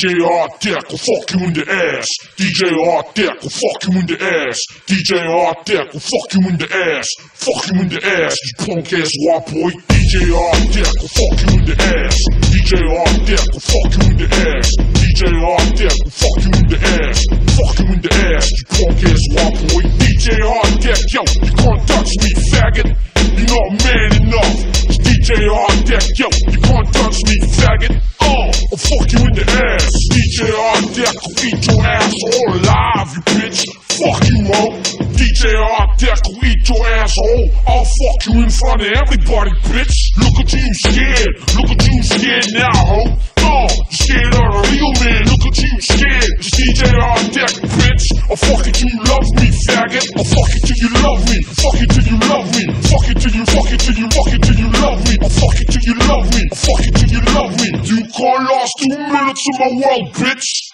DJ Hard Dick will fuck you in the ass. DJ Hard Dick will fuck you in the ass. DJ Hard Dick will fuck you in the ass. Fuck you in the ass, you punk ass white boy. DJ Hard Dick will fuck you in the ass. DJ Hard Dick will fuck you in the ass. DJ Hard Dick will fuck you in the ass. Fuck you in the ass, you punk ass white boy. DJ Hard Dick, yo, you can't touch me, faggot. You're not man enough. DJ Hard Dick, yo, you can't touch me, faggot. Oh, I'll fuck you in the ass. DJ Art Deck I'll eat your ass all alive, you bitch. Fuck you, ho. DJ Art Deck I'll eat your asshole. I'll fuck you in front of everybody, bitch. Look at you scared. Look at you scared now, ho. Oh, you scared of a real man. Look at you scared. It's DJ Art Deck, bitch. I'll fuck you love me, love me. I'll fuck it till you love me. Fuck it till you love me. You can't last two minutes of my world, bitch.